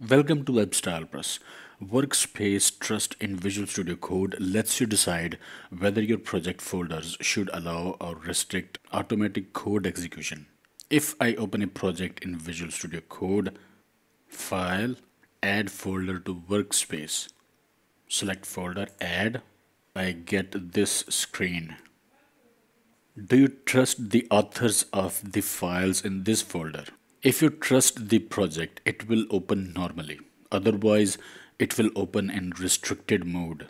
Welcome to WebStyle Press. Workspace Trust in Visual Studio Code lets you decide whether your project folders should allow or restrict automatic code execution. If I open a project in Visual Studio Code, File, Add Folder to Workspace, select Folder, Add, I get this screen. Do you trust the authors of the files in this folder? If you trust the project, it will open normally. Otherwise, it will open in restricted mode,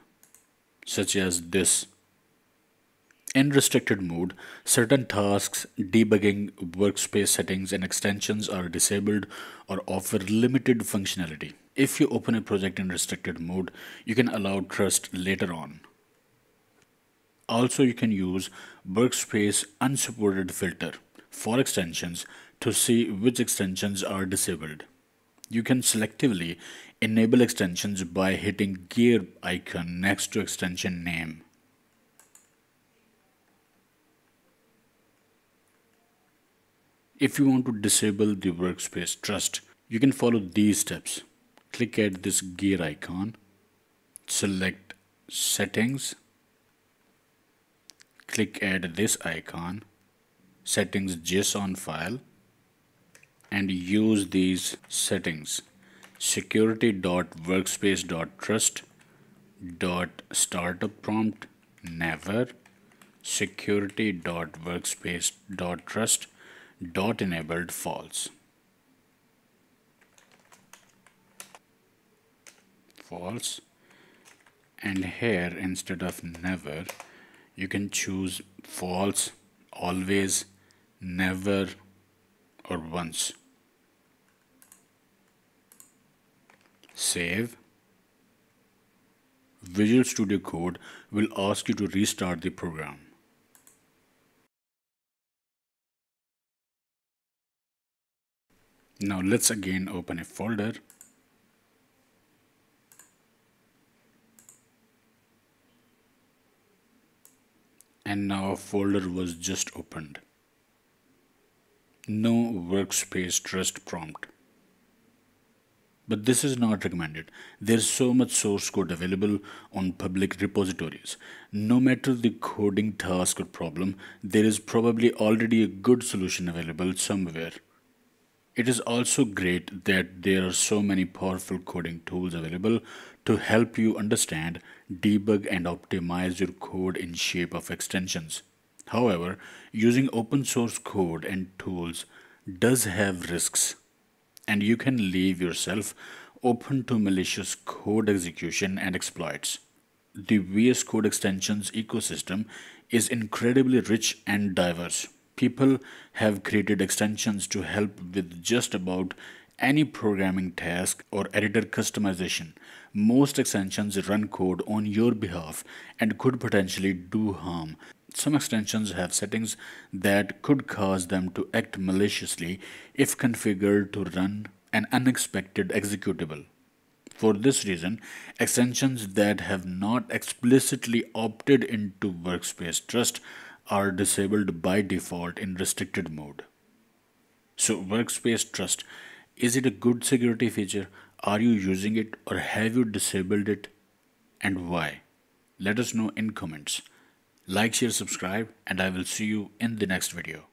such as this. In restricted mode, certain tasks, debugging, workspace settings, and extensions are disabled or offer limited functionality. If you open a project in restricted mode, you can allow trust later on. Also, you can use workspace unsupported filter for extensions to see which extensions are disabled. You can selectively enable extensions by hitting gear icon next to extension name. If you want to disable the workspace trust, you can follow these steps. Click at this gear icon, select settings, click at this icon, settings JSON file, and use these settings. Security.workspace.trust dot startup prompt never. Security security.workspace.trust dot enabled false. False. And here instead of never you can choose false always never or once. Save. Visual Studio Code will ask you to restart the program. Now let's again open a folder. And now a folder was just opened no workspace trust prompt. But this is not recommended. There's so much source code available on public repositories. No matter the coding task or problem, there is probably already a good solution available somewhere. It is also great that there are so many powerful coding tools available to help you understand, debug and optimize your code in shape of extensions. However, using open source code and tools does have risks, and you can leave yourself open to malicious code execution and exploits. The VS Code extensions ecosystem is incredibly rich and diverse. People have created extensions to help with just about any programming task or editor customization. Most extensions run code on your behalf and could potentially do harm some extensions have settings that could cause them to act maliciously if configured to run an unexpected executable. For this reason, extensions that have not explicitly opted into Workspace Trust are disabled by default in restricted mode. So Workspace Trust, is it a good security feature? Are you using it or have you disabled it and why? Let us know in comments. Like, share, subscribe, and I will see you in the next video.